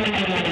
Música